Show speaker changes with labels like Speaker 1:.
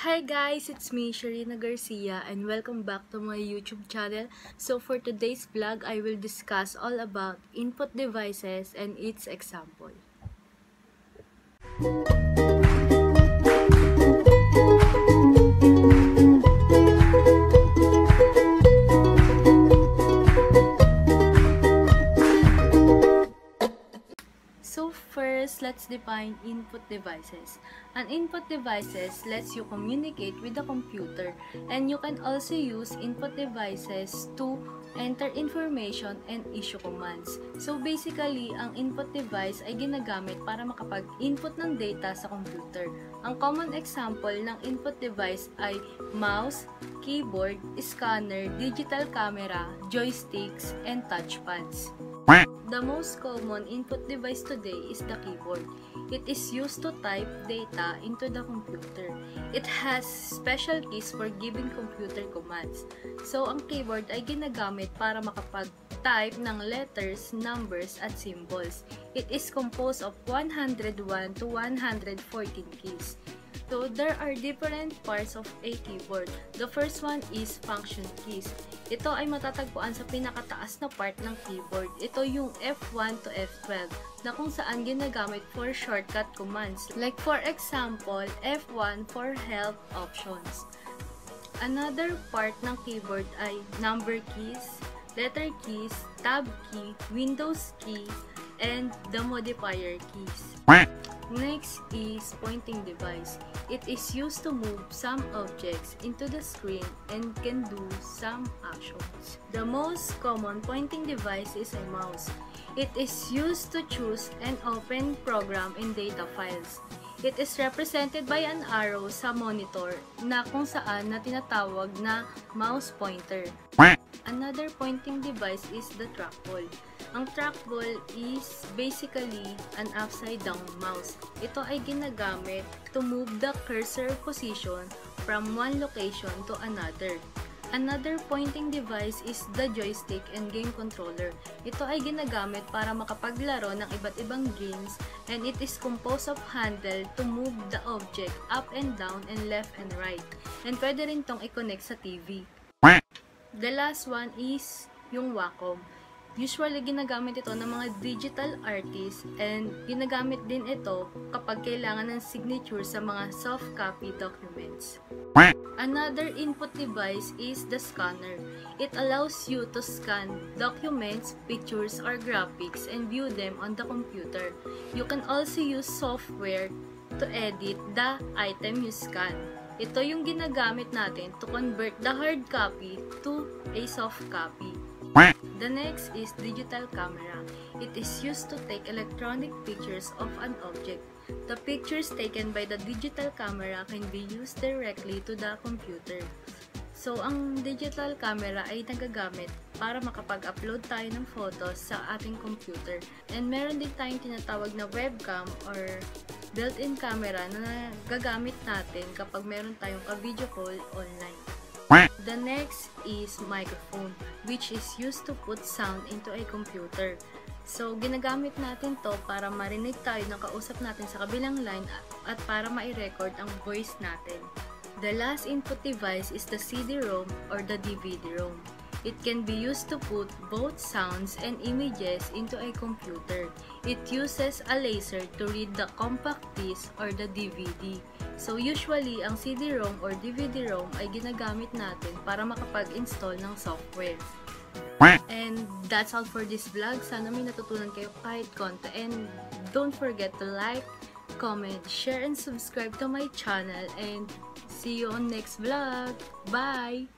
Speaker 1: Hi guys, it's me, Sharina Garcia, and welcome back to my YouTube channel. So for today's vlog, I will discuss all about input devices and its example. So first, let's define input devices. An input devices lets you communicate with the computer and you can also use input devices to enter information and issue commands. So basically, ang input device ay ginagamit para makapag-input ng data sa computer. Ang common example ng input device ay mouse, keyboard, scanner, digital camera, joysticks, and touchpads. The most common input device today is the keyboard. It is used to type data into the computer. It has special keys for giving computer commands. So, ang keyboard ay ginagamit para makapag-type ng letters, numbers, at symbols. It is composed of 101 to 114 keys. So, there are different parts of a keyboard. The first one is function keys. Ito ay matatagpuan sa pinakataas na part ng keyboard. Ito yung F1 to F12 na kung saan ginagamit for shortcut commands. Like for example, F1 for help options. Another part ng keyboard ay number keys, letter keys, tab key, windows key, and the modifier keys. Next is pointing device. It is used to move some objects into the screen and can do some actions. The most common pointing device is a mouse. It is used to choose and open program in data files. It is represented by an arrow sa monitor na kung saan na tinatawag na mouse pointer. Another pointing device is the trackball. Ang trackball is basically an upside-down mouse. Ito ay ginagamit to move the cursor position from one location to another. Another pointing device is the joystick and game controller. Ito ay ginagamit para makapaglaro ng iba't ibang games and it is composed of handle to move the object up and down and left and right. And pwede rin tong i-connect sa TV. The last one is yung Wacom. Usually, ginagamit ito ng mga digital artists and ginagamit din ito kapag kailangan ng signature sa mga soft copy documents. Another input device is the scanner. It allows you to scan documents, pictures, or graphics and view them on the computer. You can also use software to edit the item you scan. Ito yung ginagamit natin to convert the hard copy to a soft copy. The next is digital camera. It is used to take electronic pictures of an object. The pictures taken by the digital camera can be used directly to the computer. So, ang digital camera ay nagagamit para makapag-upload tayo ng photos sa ating computer. And meron din tayong tinatawag na webcam or built-in camera na gagamit natin kapag meron tayong ka-video call online. The next is microphone, which is used to put sound into a computer. So, ginagamit natin to para marinig tayo ng kausap natin sa kabilang line at para ma-record ang voice natin. The last input device is the CD-ROM or the DVD-ROM. It can be used to put both sounds and images into a computer. It uses a laser to read the compact disc or the DVD. So usually, ang CD-ROM or DVD-ROM ay ginagamit natin para makapag-install ng software. And that's all for this vlog. Sana may natutunan kayo kahit konti. And don't forget to like, comment, share, and subscribe to my channel. And see you on next vlog. Bye!